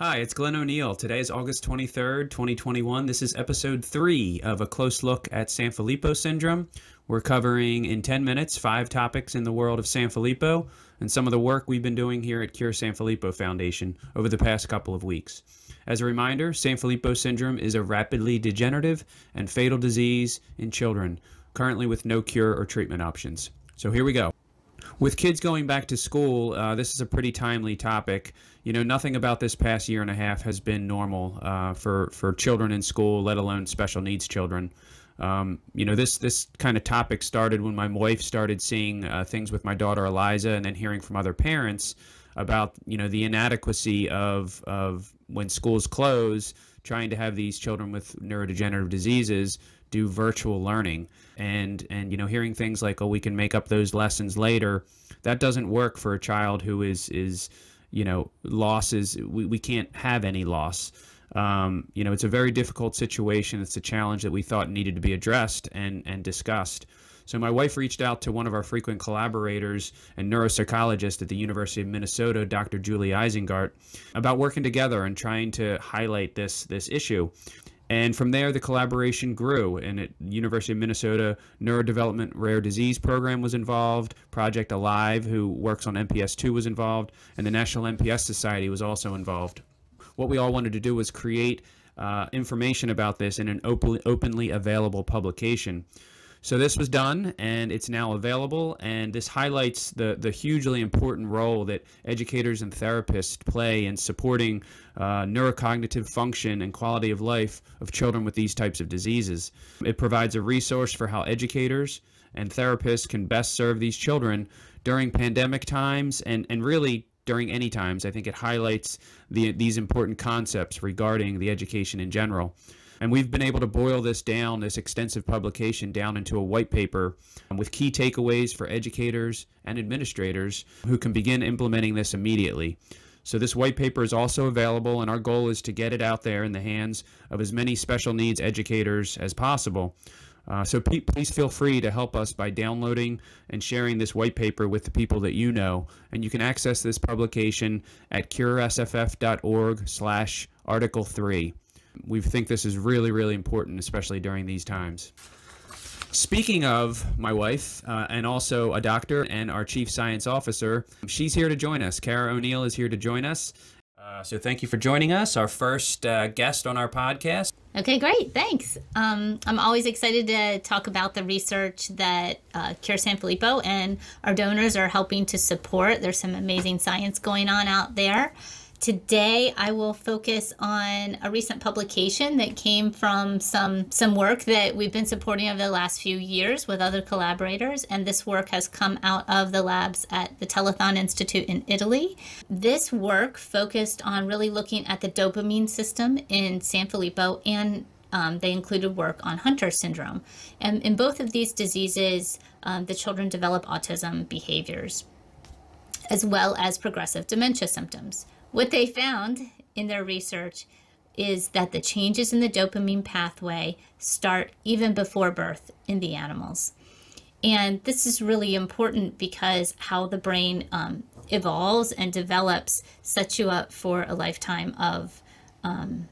Hi, it's Glenn O'Neill. Today is August 23rd, 2021. This is episode three of a close look at Sanfilippo syndrome. We're covering in 10 minutes five topics in the world of Sanfilippo and some of the work we've been doing here at Cure Sanfilippo Foundation over the past couple of weeks. As a reminder, Sanfilippo syndrome is a rapidly degenerative and fatal disease in children, currently with no cure or treatment options. So here we go. With kids going back to school, uh, this is a pretty timely topic. You know, nothing about this past year and a half has been normal uh, for for children in school, let alone special needs children. Um, you know, this this kind of topic started when my wife started seeing uh, things with my daughter Eliza, and then hearing from other parents about you know the inadequacy of of when schools close, trying to have these children with neurodegenerative diseases do virtual learning and and you know hearing things like oh we can make up those lessons later that doesn't work for a child who is is you know losses we, we can't have any loss um, you know it's a very difficult situation it's a challenge that we thought needed to be addressed and and discussed so my wife reached out to one of our frequent collaborators and neuropsychologist at the University of Minnesota, Dr. Julie Eisengart, about working together and trying to highlight this this issue. And from there, the collaboration grew. And at University of Minnesota Neurodevelopment Rare Disease Program was involved. Project Alive, who works on MPS2, was involved, and the National MPS Society was also involved. What we all wanted to do was create uh, information about this in an open, openly available publication. So this was done and it's now available and this highlights the, the hugely important role that educators and therapists play in supporting uh, neurocognitive function and quality of life of children with these types of diseases. It provides a resource for how educators and therapists can best serve these children during pandemic times and, and really during any times. I think it highlights the, these important concepts regarding the education in general. And we've been able to boil this down, this extensive publication, down into a white paper with key takeaways for educators and administrators who can begin implementing this immediately. So this white paper is also available, and our goal is to get it out there in the hands of as many special needs educators as possible. Uh, so please feel free to help us by downloading and sharing this white paper with the people that you know. And you can access this publication at curesff.org slash article 3 we think this is really, really important, especially during these times. Speaking of my wife, uh, and also a doctor and our chief science officer, she's here to join us. Cara O'Neill is here to join us. Uh, so thank you for joining us, our first uh, guest on our podcast. Okay, great. Thanks. Um, I'm always excited to talk about the research that uh, Cure Sanfilippo and our donors are helping to support. There's some amazing science going on out there. Today, I will focus on a recent publication that came from some, some work that we've been supporting over the last few years with other collaborators, and this work has come out of the labs at the Telethon Institute in Italy. This work focused on really looking at the dopamine system in Sanfilippo, and um, they included work on Hunter syndrome. And in both of these diseases, um, the children develop autism behaviors as well as progressive dementia symptoms. What they found in their research is that the changes in the dopamine pathway start even before birth in the animals. And this is really important because how the brain um, evolves and develops sets you up for a lifetime of um,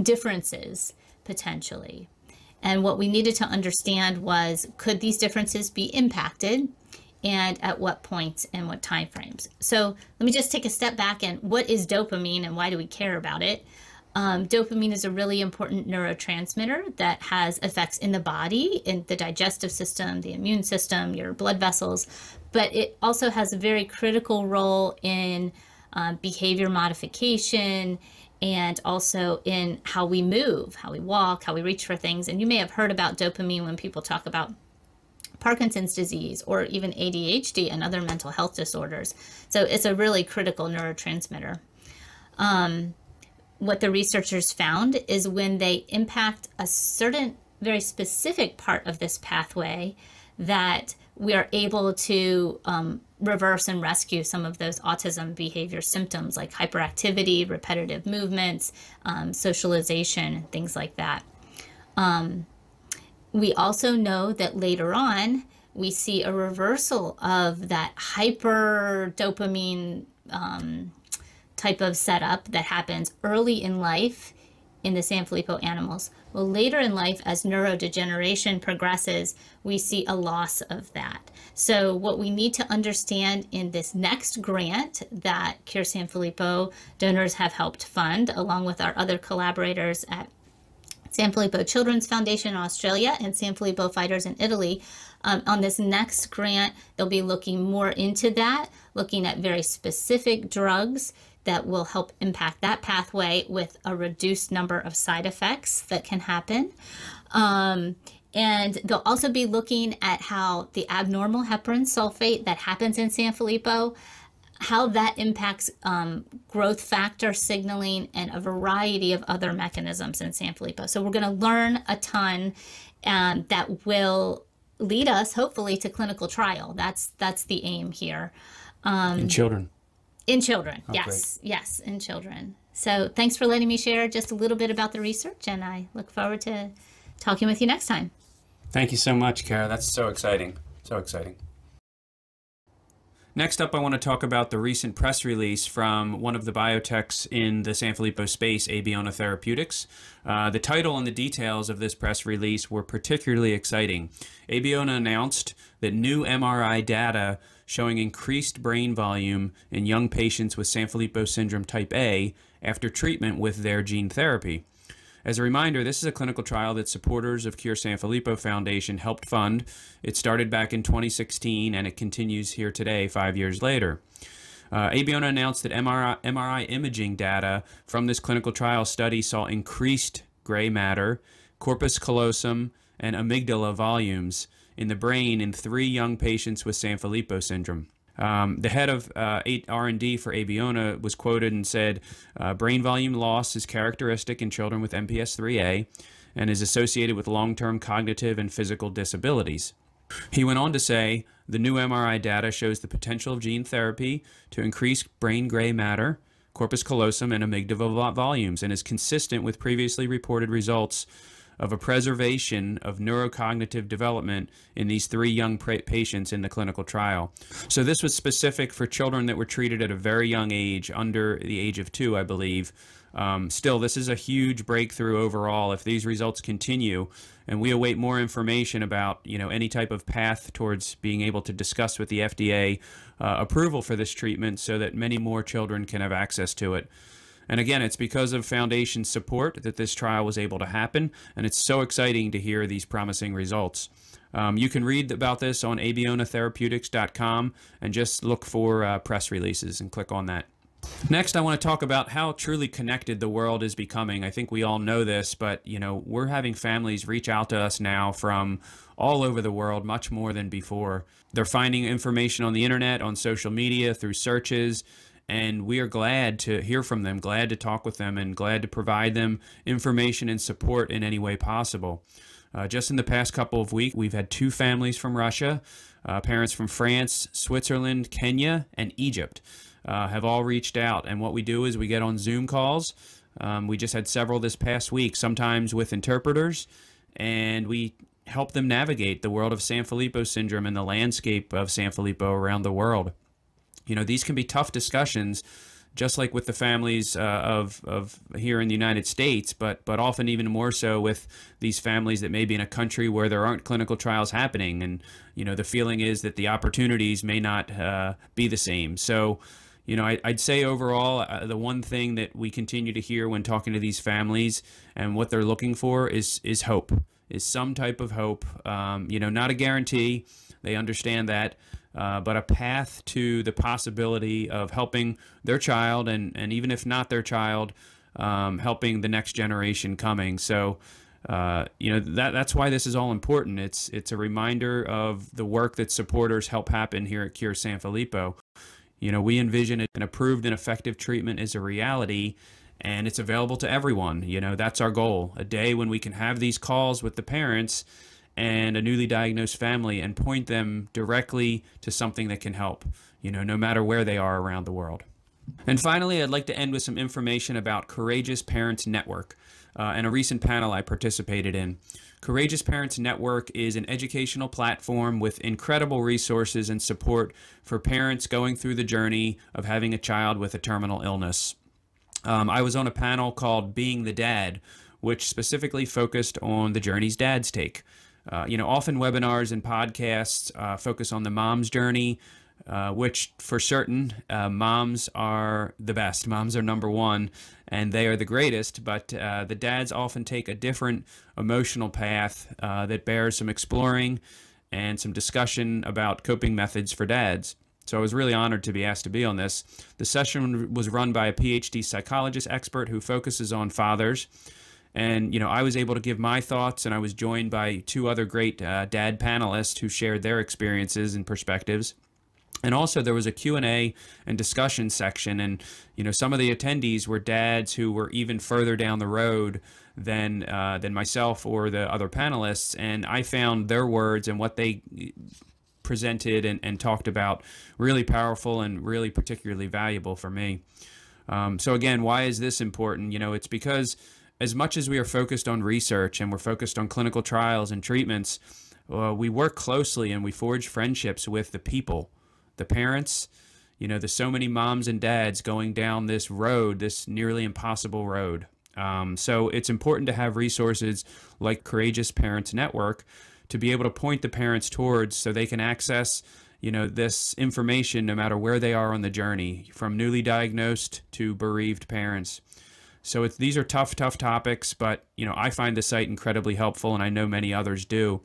differences potentially. And what we needed to understand was could these differences be impacted and at what points and what time frames. So let me just take a step back and what is dopamine and why do we care about it? Um, dopamine is a really important neurotransmitter that has effects in the body, in the digestive system, the immune system, your blood vessels, but it also has a very critical role in um, behavior modification and also in how we move, how we walk, how we reach for things. And you may have heard about dopamine when people talk about Parkinson's disease, or even ADHD and other mental health disorders. So it's a really critical neurotransmitter. Um, what the researchers found is when they impact a certain very specific part of this pathway that we are able to um, reverse and rescue some of those autism behavior symptoms like hyperactivity, repetitive movements, um, socialization, things like that. Um, we also know that later on, we see a reversal of that hyper dopamine um, type of setup that happens early in life in the San Sanfilippo animals. Well, later in life, as neurodegeneration progresses, we see a loss of that. So, what we need to understand in this next grant that Cure Sanfilippo donors have helped fund, along with our other collaborators at Sanfilippo Children's Foundation in Australia and Sanfilippo Fighters in Italy. Um, on this next grant, they'll be looking more into that, looking at very specific drugs that will help impact that pathway with a reduced number of side effects that can happen. Um, and they'll also be looking at how the abnormal heparan sulfate that happens in Sanfilippo, how that impacts um, growth factor signaling and a variety of other mechanisms in Sanfilippo. So we're going to learn a ton um, that will lead us, hopefully, to clinical trial. That's that's the aim here. Um, in children. In children, oh, yes, great. yes, in children. So thanks for letting me share just a little bit about the research, and I look forward to talking with you next time. Thank you so much, Cara. That's so exciting. So exciting. Next up, I want to talk about the recent press release from one of the biotechs in the Sanfilippo space, Abeona Therapeutics. Uh, the title and the details of this press release were particularly exciting. Abeona announced that new MRI data showing increased brain volume in young patients with Sanfilippo syndrome type A after treatment with their gene therapy. As a reminder, this is a clinical trial that supporters of Cure Sanfilippo Foundation helped fund. It started back in 2016 and it continues here today, five years later. Uh, Abeona announced that MRI, MRI imaging data from this clinical trial study saw increased gray matter, corpus callosum, and amygdala volumes in the brain in three young patients with Sanfilippo syndrome. Um, the head of uh, R&D for Abeona was quoted and said, uh, "Brain volume loss is characteristic in children with MPS 3A, and is associated with long-term cognitive and physical disabilities." He went on to say, "The new MRI data shows the potential of gene therapy to increase brain gray matter, corpus callosum, and amygdala volumes, and is consistent with previously reported results." Of a preservation of neurocognitive development in these three young patients in the clinical trial. So this was specific for children that were treated at a very young age, under the age of two, I believe. Um, still, this is a huge breakthrough overall. If these results continue, and we await more information about you know any type of path towards being able to discuss with the FDA uh, approval for this treatment, so that many more children can have access to it. And again, it's because of Foundation support that this trial was able to happen, and it's so exciting to hear these promising results. Um, you can read about this on abeonatherapeutics.com and just look for uh, press releases and click on that. Next, I want to talk about how truly connected the world is becoming. I think we all know this, but you know, we're having families reach out to us now from all over the world, much more than before. They're finding information on the internet, on social media, through searches, and we are glad to hear from them, glad to talk with them, and glad to provide them information and support in any way possible. Uh, just in the past couple of weeks, we've had two families from Russia, uh, parents from France, Switzerland, Kenya, and Egypt uh, have all reached out. And what we do is we get on Zoom calls. Um, we just had several this past week, sometimes with interpreters, and we help them navigate the world of Sanfilippo syndrome and the landscape of Sanfilippo around the world you know, these can be tough discussions, just like with the families uh, of, of here in the United States, but, but often even more so with these families that may be in a country where there aren't clinical trials happening. And, you know, the feeling is that the opportunities may not uh, be the same. So, you know, I, would say overall, uh, the one thing that we continue to hear when talking to these families and what they're looking for is is hope, is some type of hope. Um, you know, not a guarantee. They understand that, uh, but a path to the possibility of helping their child, and, and even if not their child, um, helping the next generation coming. So, uh, you know that that's why this is all important. It's it's a reminder of the work that supporters help happen here at Cure Sanfilippo. You know, we envision an approved and effective treatment is a reality, and it's available to everyone. You know, that's our goal. A day when we can have these calls with the parents and a newly diagnosed family and point them directly to something that can help, you know, no matter where they are around the world. And finally, I'd like to end with some information about Courageous Parents Network uh, and a recent panel I participated in. Courageous Parents Network is an educational platform with incredible resources and support for parents going through the journey of having a child with a terminal illness. Um, I was on a panel called Being the Dad, which specifically focused on the journey's dad's take. Uh, you know, often webinars and podcasts uh, focus on the mom's journey, uh, which for certain, uh, moms are the best. Moms are number one, and they are the greatest. But uh, the dads often take a different emotional path uh, that bears some exploring and some discussion about coping methods for dads. So I was really honored to be asked to be on this. The session was run by a PhD psychologist expert who focuses on fathers. And, you know, I was able to give my thoughts, and I was joined by two other great uh, dad panelists who shared their experiences and perspectives. And also there was a q&a and discussion section and you know some of the attendees were dads who were even further down the road than uh, than myself or the other panelists. And i found their words and what they presented and, and talked about really powerful and really particularly valuable for me. Um, so again why is this important? You know it's because as much as we are focused on research and we're focused on clinical trials and treatments uh, we work closely and we forge friendships with the people the parents. You know, there's so many moms and dads going down this road, this nearly impossible road. Um, so it's important to have resources like Courageous Parents Network to be able to point the parents towards so they can access you know this information no matter where they are on the journey from newly diagnosed to bereaved parents so these are tough tough topics but you know i find the site incredibly helpful and i know many others do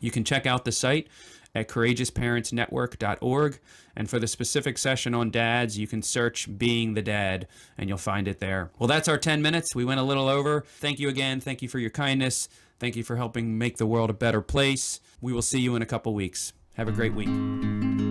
you can check out the site at courageousparentsnetwork.org. And for the specific session on dads, you can search Being the Dad and you'll find it there. Well, that's our 10 minutes. We went a little over. Thank you again. Thank you for your kindness. Thank you for helping make the world a better place. We will see you in a couple weeks. Have a great week.